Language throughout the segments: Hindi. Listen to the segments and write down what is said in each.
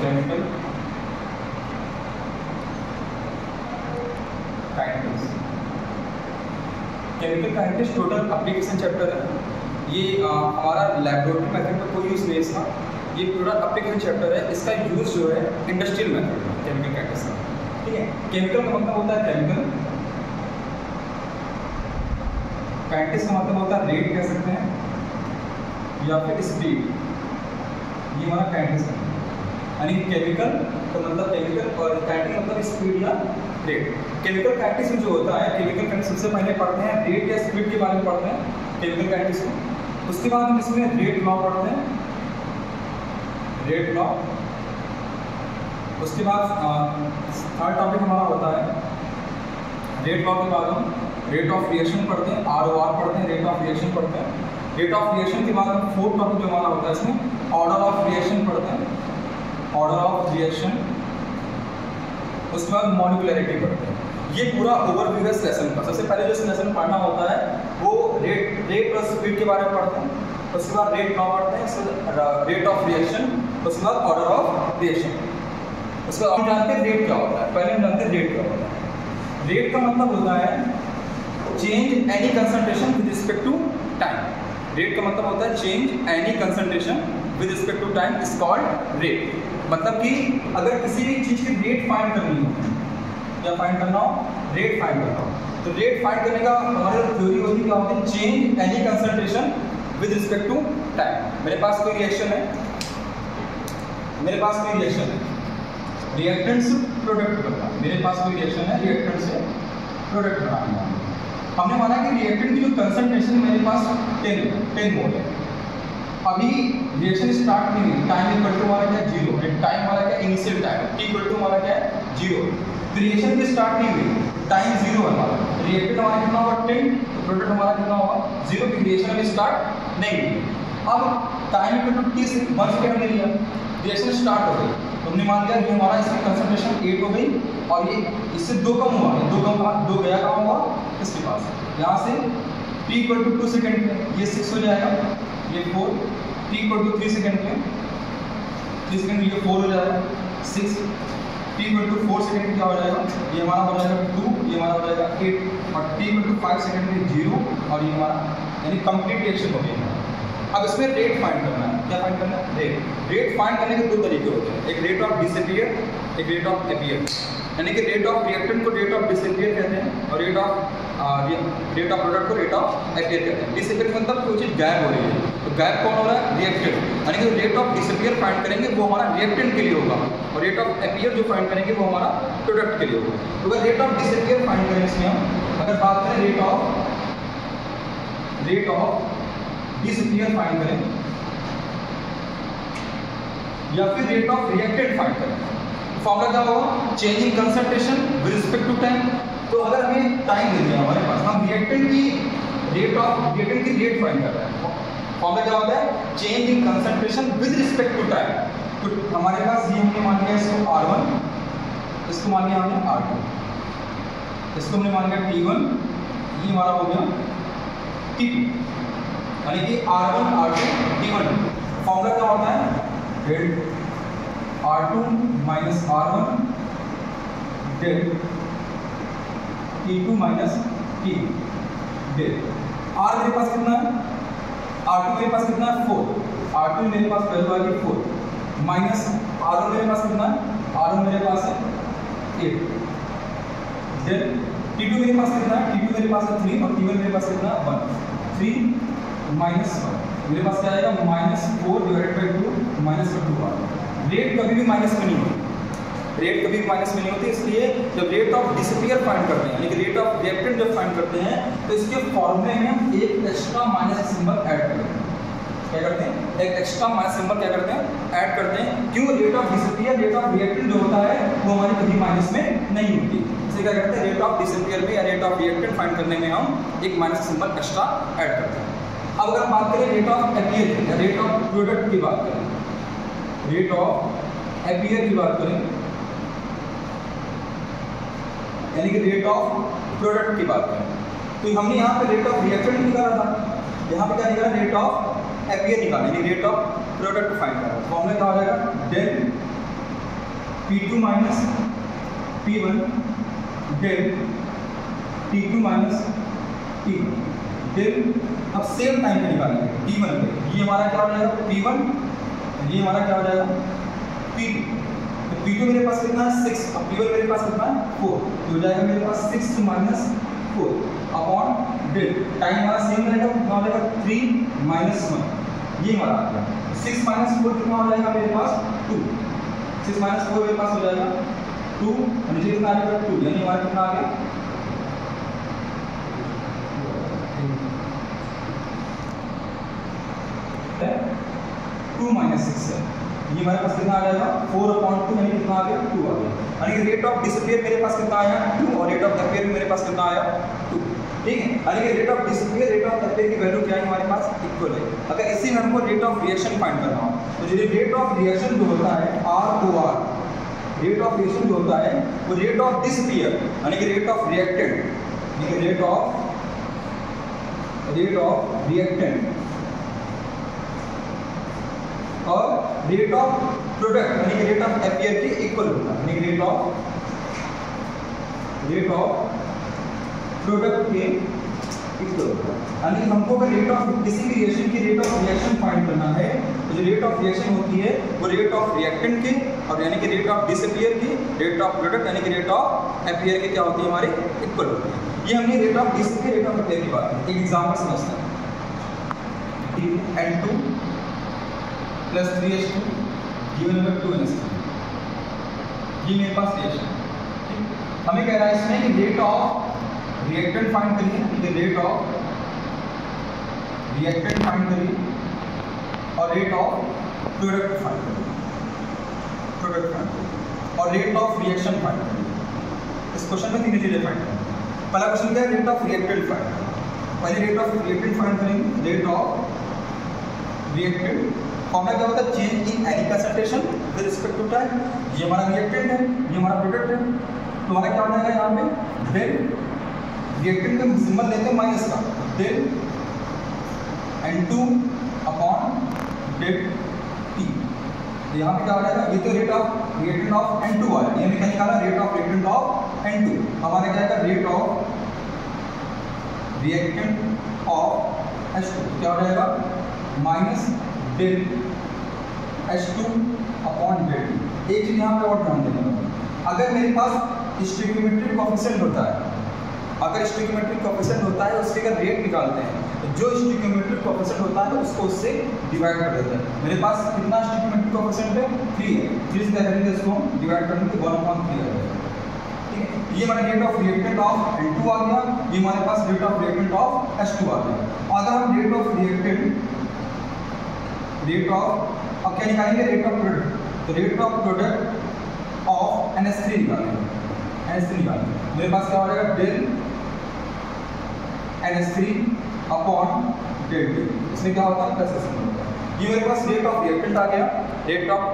Chemical kinetics chemical kinetics total application chapter है। ये हमारा लेबोरेटरी मेथड में कोई यूज़ नहीं इसका। ये टोटल एप्लीकेशन चैप्टर है। इसका यूज़ जो है इंडस्ट्रियल मेथड में केमिकल काइनेटिक्स का। ठीक है? केमिकल का मतलब होता है केमिकल काइनेटिक्स का मतलब होता है रेट कह सकते हैं, या फिर स्पीड ये हमारा काइनेटिक्स है। केमिकल का मतलब केमिकल और काइनेटिक मतलब स्पीड या रेट केमिकल काइनेटिक्स में जो होता है केमिकल काइनेटिक्स सबसे पहले पढ़ते हैं रेट या स्पीड के बारे में पढ़ते हैं केमिकल काइनेटिक्स में. उसके बाद हम इसमें रेट लॉ पढ़ते हैं. रेट लॉ उसके बाद थर्ड टॉपिक हमारा होता है रेट लॉ के बाद हम रेट ऑफ़ रिएक्शन पढ़ते हैं आर ओ आर पढ़ते हैं रेट ऑफ़ रिएक्शन पढ़ते हैं. रेट ऑफ़ रिएक्शन के बाद हम फोर्थ टॉपिक जो हमारा होता है, इसमें ऑर्डर ऑफ़ रिएक्शन पढ़ते हैं. ऑर्डर ऑफ़ रिएक्शन उसके बाद मॉलिकुलरिटी पढ़ते हैं। ये पूरा ओवरव्यू है सेशन का सबसे पहले जो लेसन पढ़ना होता है, वो रेट रेट प्लस स्पीड के बारे में पढ़ते हैं। उसके बाद रेट लॉ पढ़ते हैं रेट ऑफ़ रिएक्शन उसके बाद ऑर्डर ऑफ़ रिएक्शन उसके बाद हम जानते हैं रेट क्या होता है। पहले हम जानते हैं रेट क्या होता है। रेट का मतलब होता है change any concentration with respect to time rate का मतलब होता है change any concentration with respect to time is called rate मतलब कि अगर किसी भी चीज़ की रेट फाइंड करनी हो क्या फाइंड करना हो रेट फाइंड करना हो। तो रेट फाइंड करने का हमारे थ्योरी होती है? होती change any concentration with respect to time मेरे पास कोई रिएक्शन है? मेरे पास कोई रिएक्शन है? रिएक्टेंट से प्रोडक्ट बनना मेरे पास कोई रिएक्शन है? रिएक्टेंट से प्रोडक्ट बनाना हमने माना कि रिएक्टेंट की जो कंसंट्रेशन मेरे पास टेन टेन मोल है। अभी रिएक्शन स्टार्ट नहीं हुई। टाइम इक्वल टू हमारा क्या? ज़ीरो। टाइम हमारा क्या? Initial time T equal to हमारा क्या? है ज़ीरो। रिएक्शन भी स्टार्ट नहीं हुई। टाइम ज़ीरो है हमारा। रिएक्टेंट हमारा कितना होगा टेन तो प्रोडक्ट हमारा कितना होगा ज़ीरो की रिएक्शन अभी स्टार्ट नहीं हुई। अब टाइम इक्वल टू टी से वन सेकेंड ले लिया। रिएक्शन स्टार्ट हो गई। हमने मान लिया, ये हमारा इसकी कंसंट्रेशन एट हो गई और ये इससे दो कम हुआ। ये दो कम कहा? दो गया कहाँ हुआ? इसके पास। यहाँ से T equal to two second पे ये सिक्स हो जाएगा। ये four T equal to three second पे थ्री सेकेंड ये फोर हो जाएगा six T equal to four second क्या हो जाएगा? ये हमारा हो जाएगा टू ये हमारा हो जाएगा एट और T equal to five second में ज़ीरो और ये हमारा, यानी कंप्लीट रिएक्शन हो गया अब इसमें रेट फाइंड करना है। क्या फाइंड करना है? रेट रेट फाइंड करने के दो तरीके होते हैं। एक रेट ऑफ़ डिसपियर एक रेट ऑफ़ एपियर यानी कि रेट ऑफ़ रिएक्टेंट को रेट ऑफ़ डिसपियर कहते हैं और rate of rate of product को रेट ऑफ़ एपियर कहते हैं। डिसपियर मतलब कोई चीज़ गायब हो रही है। तो गायब कौन हो रहा है? रिएक्टेंट यानी कि रेट ऑफ़ डिसपियर फाइंड करेंगे, वो हमारा रिएक्टेंट के लिए होगा। और रेट ऑफ़ एपियर जो फाइंड करेंगे, वो हमारा प्रोडक्ट के लिए होगा। तो अगर रेट ऑफ़ डिसपियर फाइंड करें इसमें हम, अगर बात करें rate of rate of disappear find करें, या फिर रेट ऑफ़ रिएक्टेंट फाइंड करें। फॉर्मूला क्या होगा? Changing concentration with respect to time तो अगर हमें टाइम दे दिया हमारे पास, हम रिएक्टेंट की रेट ऑफ़ रिएक्टेंट की रेट फाइंड कर रहे हैं। फॉर्मूला क्या होता है? Change in concentration with respect to time तो हमारे पास ये हमने मान लिया इसको आर वन इसको मान लिया हमने आर टू इसको हमने मान लिया टी वन ये हमारा हो गया टी टू यानी कि R one R two T one formula क्या होता है? Del R two minus R one T two minus T del R मेरे पास कितना आर टू मेरे पास कितना फोर आर टू मेरे पास वैल्यू आ गई फोर माइनस आर वन मेरे पास कितना आर वन मेरे पास है एट देन टी टू मेरे पास कितना टी टू मेरे पास है थ्री और टी वन मेरे पास कितना वन थ्री माइनस वन मेरे पास क्या आएगा? Minus four divide by two minus two आएगा रेट कभी भी माइनस में नहीं होती रेट कभी माइनस में नहीं होती इसलिए जब रेट ऑफ़ डिसपियर फाइंड करते हैं, यानी रेट ऑफ़ रिएक्टेंट जब फाइंड करते हैं तो इसके फॉर्मूले में हम एक एक्स्ट्रा माइनस सिंबल ऐड करते हैं। क्या करते हैं? एक एक्स्ट्रा माइनस सिंबल क्या करते हैं? ऐड करते हैं। क्यों? Rate of disappear rate of reactant जो होता है, वो हमारी कभी माइनस में नहीं होती। इसलिए क्या करते हैं? रेट ऑफ़ डिसपियर में या रेट ऑफ़ रिएक्टेंट फाइंड करने में हम एक माइनस सिंबल एक्स्ट्रा ऐड करते हैं। अब अगर हम बात करें rate of appear rate of product की बात करें रेट ऑफ़ एपियर की बात करें यानी कि रेट ऑफ़ प्रोडक्ट की बात करें। तो हमने यहाँ पे रेट ऑफ़ रिएक्टेंट निकाला था। यहाँ पे क्या निकाला? रेट ऑफ़ एपियर निकाला, यानी रेट ऑफ़ प्रोडक्ट फाइंड करा। फॉर्मूला क्या हो जाएगा del P two minus P one del T two minus T del अब सेम टाइम पे निकालेंगे टी वन पे। ये हमारा क्या हो जाएगा? पी वन ये हमारा क्या हो जाएगा? पी टू तो पी टू मेरे पास कितना है? सिक्स और पी वन मेरे पास कितना है? फोर तो हो जाएगा मेरे पास six minus four upon del time हमारा सेम रहेगा, कितना हो जाएगा? थ्री माइनस वन ये हमारा आ गया. सिक्स माइनस फोर कितना हो जाएगा मेरे पास? टू सिक्स माइनस फोर मेरे पास हो जाएगा? टू नीचे कितना आ जाएगा? टू यानी हमारा कितना आ गया? टू माइनस सिक्स है. ये हमारे पास कितना आ जाएगा फोर अपॉइंट टू यानी कितना आ गया टू आ गया यानी रेट ऑफ़ डिसअपियर मेरे पास कितना आया टू और रेट ऑफ़ अपियर मेरे पास कितना आया टू ठीक है यानी कि rate of disappear rate of appear की वैल्यू क्या है हमारे पास इक्वल है अगर इसी में हमको रेट ऑफ़ रिएक्शन फाइंड करना हो तो जो रेट ऑफ़ रिएक्शन जो होता है R O R rate of reaction जो होता है वो रेट ऑफ़ डिसअपियर यानी कि रेट ऑफ़ रिएक्टेंट यानी कि rate of rate of reactant और रेट ऑफ़ प्रोडक्ट यानी रेट ऑफ़ एपियर के इक्वल होता है यानी rate of rate of product के इक्वल होता है यानी हमको अगर रेट ऑफ़ किसी भी रिएक्शन की रेट ऑफ़ रिएक्शन फाइंड करना है तो जो रेट ऑफ़ रिएक्शन होती है, वो रेट ऑफ़ रिएक्टेंट की और यानी कि रेट ऑफ़ डिसअपियर की रेट ऑफ़ प्रोडक्ट यानी कि रेट ऑफ़ एपियर की क्या होती है हमारी? इक्वल होती है। ये हमने rate of disappear rate of appear की बात की। एक एग्जांपल समझते हैं। N2 plus three H two given by two N S ये मेरे पास रिएक्शन हमें कह रहा है इसमें कि रेट ऑफ़ रिएक्टेंट फाइंड करिए कि रेट ऑफ़ रिएक्टेंट फाइंड करिए और रेट ऑफ़ प्रोडक्ट फाइंड करिए। प्रोडक्ट फाइंड करिए और रेट ऑफ़ रिएक्शन फाइंड करिए। इस क्वेश्चन में तीन चीज़ें फाइंड करेंगे। पहला क्वेश्चन क्या है? रेट ऑफ़ रिएक्टेंट फाइंड पहले रेट ऑफ़ रिएक्टेंट फाइंड करेंगे। रेट ऑफ़ रिएक्टेंट फॉर्मूला क्या होता है change in any concentration with respect to time ये हमारा रिएक्टेंट है, ये हमारा प्रोडक्ट है। तो हमारा क्या हो जाएगा यहाँ पे? डेल रिएक्टेंट का सिंबल लेते हैं माइनस का। N two upon del T तो यहाँ पे क्या हो जाएगा? ये तो rate of reactant of N two आ रहा है ये क्या निकाला? Rate of reactant of N two हमारा क्या आएगा? Rate of reactant of H two क्या हो जाएगा? Minus del H two upon del एक चीज़ यहाँ पे और ध्यान देना अगर मेरे पास स्टिक्योमेट्रिक कॉफिशेंट होता है, अगर स्टिक्योमेट्रिक कॉफिशेंट होता है, उसके अगर रेट निकालते हैं तो जो स्टिक्योमेट्रिक कॉफिशेंट होता है, उसको उससे डिवाइड कर देते हैं। मेरे पास कितना स्टिक्योमेट्रिक कॉफिशेंट है? थ्री है। थ्री से करेंगे इसको डिवाइड करेंगे तो वन अपॉन थ्री है। ये हमारा rate of reactant of N two आ गया। ये हमारे पास rate of reactant of H two आ गया। अगर हम rate of reactant rate of अब क्या निकालेंगे? रेट ऑफ़ प्रोडक्ट तो rate of product of N S three निकालेंगे। एन एस थ्री निकालेंगे। मेरे पास क्या हो जाएगा del N S three upon del D इसमें क्या होता है? प्लस एस होता है। ये मेरे पास रेट ऑफ़ रिएक्टेंट आ गया रेट ऑफ़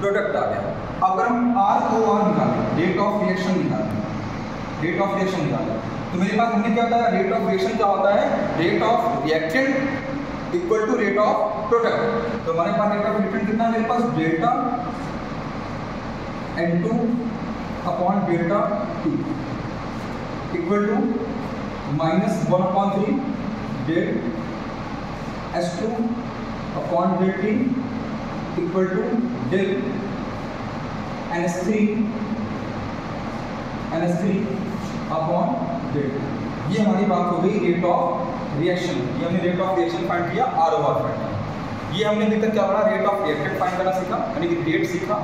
प्रोडक्ट आ गया। अगर हम आर ओ आर निकालें रेट ऑफ़ रिएक्शन निकालें रेट ऑफ़ रिएक्शन निकालें तो मेरे पास हमने क्या होता है रेट ऑफ़ रिएक्शन क्या होता है? Rate of reactant equal to rate of product तो हमारे पास रेट ऑफ़ रिटर्न कितना मेरे पास delta N two upon delta T equal to minus one upon three del S two upon del T equal to del N S three N S three upon del ये हमारी बात हो गई रेट ऑफ़ रिएक्शन ये हमने रेट ऑफ़ रिएक्शन फाइंड किया आर ओ आर फाइंड किया। ये हमने अभी तक क्या पढ़ा? रेट ऑफ़ रिएक्टेड फाइंड करना सीखा, यानी कि रेट सीखा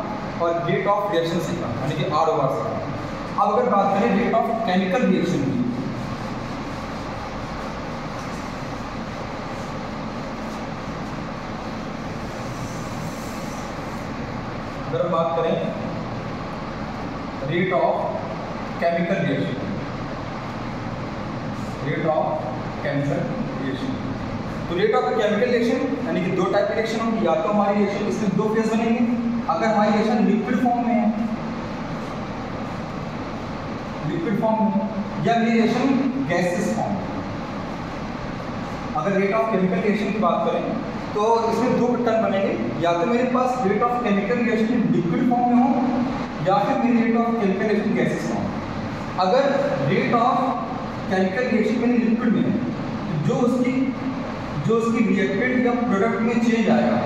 और रेट ऑफ़ रिएक्शन सीखा, यानी कि आर ओ आर सीखा अब अगर बात करें रेट ऑफ़ केमिकल रिएक्शन की, अगर हम बात करें rate of chemical reaction rate of chemical reaction तो रेट ऑफ़ केमिकल रिएक्शन यानी कि दो टाइप की रिएक्शन होगी, या तो हमारी रिएक्शन इसमें दो फ़ेज़ बनेंगे। अगर हमारी रिएक्शन लिक्विड फॉर्म में है लिक्विड फॉर्म में, या मेरी रिएक्शन गैसेस फॉर्म में। अगर रेट ऑफ़ केमिकल रिएक्शन की बात करें तो इसमें दो पैटर्न बनेंगे। या तो मेरे पास rate of chemical reaction liquid form में हो, या फिर मेरी rate of chemical reaction gases form अगर रेट ऑफ़ केमिकल रिएक्शन मेरी लिक्विड में है जो उसकी जो उसकी रिएक्टेड या प्रोडक्ट में चेंज आएगा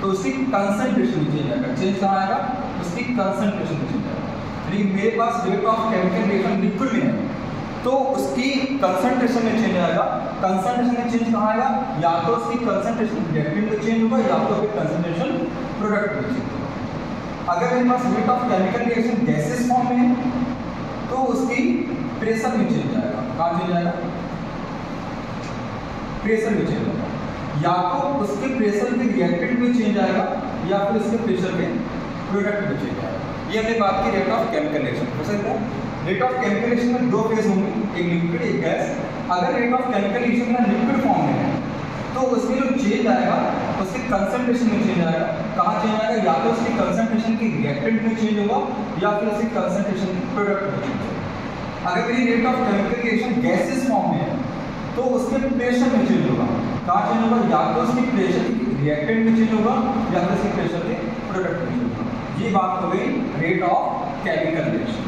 तो उसकी कंसंट्रेशन में चेंज आएगा। चेंज कहाँ आएगा? उसकी कंसंट्रेशन में चेंज आएगा। यानी मेरे पास rate of chemical reaction liquid में है। तो उसकी कंसंट्रेशन में चेंज आएगा। कंसंट्रेशन में चेंज कहाँ आएगा? या तो उसकी कंसंट्रेशन रिएक्टेंट में चेंज होगा, या तो फिर कंसंट्रेशन प्रोडक्ट में चेंज अगर मेरे पास rate of chemical reaction gases form में है तो उसकी प्रेशर में चेंज आएगा। कहाँ चेंज आएगा? प्रेशर में चेंज होगा। या तो उसके प्रेशर के रिएक्टेंट में चेंज आएगा, या फिर उसके प्रेशर के प्रोडक्ट में चेंज आएगा। ये हमने बात की रेट ऑफ़ केमिकल रिएक्शन हो सकता है रेट ऑफ़ केमिकल रिएक्शन में दो फ़ेज़ होंगे, एक लिक्विड एक गैस अगर रेट ऑफ़ केमिकल रिएक्शन में लिक्विड फॉर्म में है तो उसमें जो चेंज आएगा, उसके कंसंट्रेशन में चेंज आएगा। कहाँ चेंज आएगा? या तो उसकी कंसंट्रेशन की रिएक्टेंट में चेंज होगा, या फिर उसकी कंसंट्रेशन प्रोडक्ट में चेंज होगा। अगर मेरी rate of chemical reaction gases form में है तो उसके प्रेशर में चेंज होगा। कहा चेंज होगा? या तो उसकी प्रेशर रिएक्टेंट में चेंज होगा, या तो उसकी प्रेशर के प्रोडक्ट में चेंज होगा। ये बात हो गई रेट ऑफ़ केमिकल रिएक्शन